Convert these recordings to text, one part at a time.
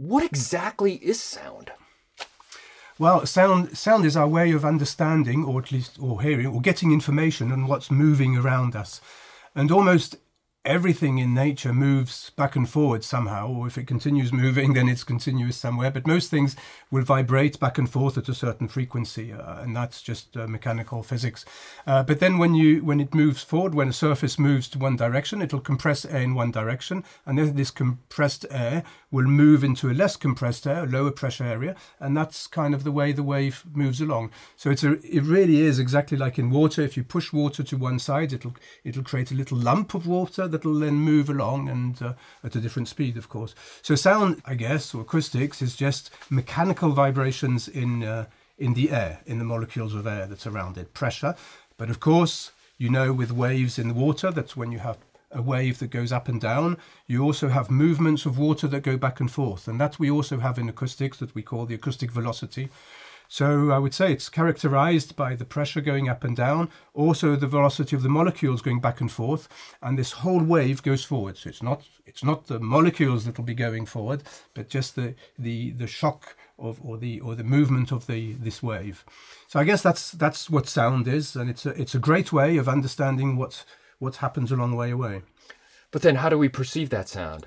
What exactly is sound? Well, sound sound is our way of understanding, or at least, or hearing, or getting information on what's moving around us, and almost everything in nature moves back and forward somehow, or if it continues moving, then it's continuous somewhere. But most things will vibrate back and forth at a certain frequency, uh, and that's just uh, mechanical physics. Uh, but then when you when it moves forward, when a surface moves to one direction, it'll compress air in one direction, and then this compressed air will move into a less compressed air, a lower pressure area, and that's kind of the way the wave moves along. So it's a, it really is exactly like in water. If you push water to one side, it'll it'll create a little lump of water that'll then move along and uh, at a different speed, of course. So sound, I guess, or acoustics is just mechanical vibrations in uh, in the air, in the molecules of air that's around it, pressure. But of course, you know, with waves in the water, that's when you have a wave that goes up and down. You also have movements of water that go back and forth, and that we also have in acoustics that we call the acoustic velocity. So I would say it's characterized by the pressure going up and down, also the velocity of the molecules going back and forth, and this whole wave goes forward. So it's not it's not the molecules that will be going forward, but just the the the shock of or the or the movement of the this wave. So I guess that's that's what sound is, and it's a it's a great way of understanding what what happens a long way away. But then, how do we perceive that sound?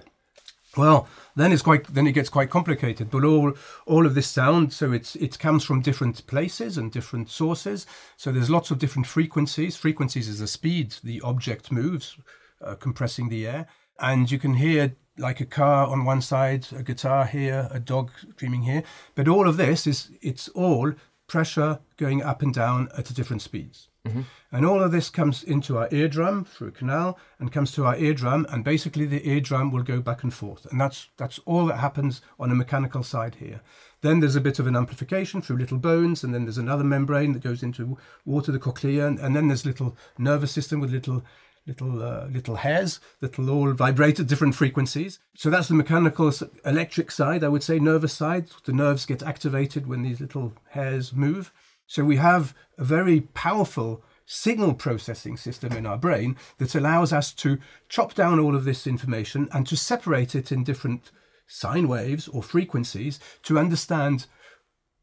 Well, then it's quite then it gets quite complicated. But all all of this sound, so it's it comes from different places and different sources. So there's lots of different frequencies. Frequencies is the speed the object moves, uh, compressing the air, and you can hear like a car on one side, a guitar here, a dog screaming here. But all of this is it's all pressure going up and down at different speeds. Mm-hmm. And all of this comes into our eardrum through a canal and comes to our eardrum, and basically the eardrum will go back and forth. And that's that's all that happens on a mechanical side here. Then there's a bit of an amplification through little bones, and then there's another membrane that goes into water, the cochlea, and, and then there's little nervous system with little little uh, little hairs that will all vibrate at different frequencies. So that's the mechanical electric side, I would say, nervous side. The nerves get activated when these little hairs move. So we have a very powerful signal processing system in our brain that allows us to chop down all of this information and to separate it in different sine waves or frequencies to understand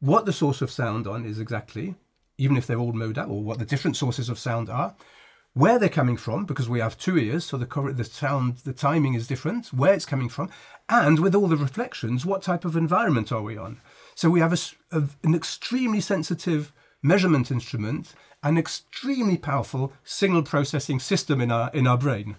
what the source of sound on is exactly, even if they're all mode up, or what the different sources of sound are, where they're coming from, because we have two ears, so the, the sound, the timing is different, where it's coming from, and with all the reflections, what type of environment are we on? So we have a, a, an extremely sensitive measurement instrument, an extremely powerful signal processing system in our in our brain.